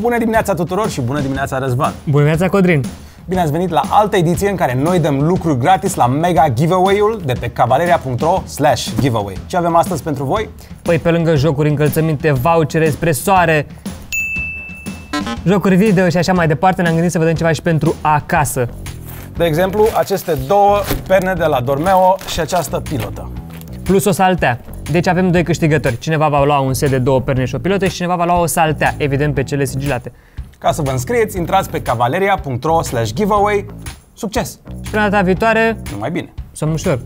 Bună dimineața tuturor și bună dimineața Răzvan! Bună dimineața, Codrin! Bine ați venit la altă ediție în care noi dăm lucruri gratis la mega giveaway-ul de pe cavaleria.ro slash giveaway. Ce avem astăzi pentru voi? Păi pe lângă jocuri, încălțăminte, vouchere, espresoare, jocuri video și așa mai departe, ne-am gândit să vedem ceva și pentru acasă. De exemplu, aceste două perne de la Dormeo și această pilotă. Plus o saltea. Deci avem doi câștigători. Cineva va lua un set de două perne și o pilotă și cineva va lua o saltea, evident pe cele sigilate. Ca să vă înscrieți, intrați pe cavaleria.ro slash giveaway. Succes! Și până data viitoare, Numai bine! somn ușor!